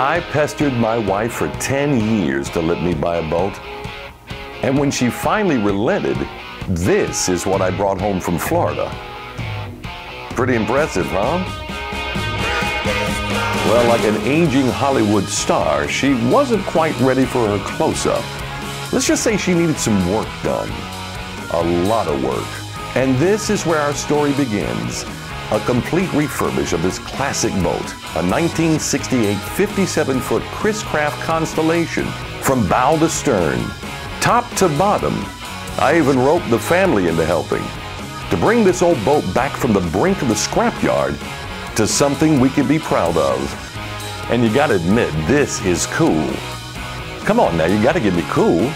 I pestered my wife for 10 years to let me buy a boat. And when she finally relented, this is what I brought home from Florida. Pretty impressive, huh? Well, like an aging Hollywood star, she wasn't quite ready for her close up. Let's just say she needed some work done. A lot of work. And this is where our story begins. A complete refurbish of this classic boat, a 1968 57 foot Chris Craft Constellation, from bow to stern, top to bottom. I even roped the family into helping to bring this old boat back from the brink of the scrapyard to something we can be proud of. And you gotta admit, this is cool. Come on now, you gotta give me cool.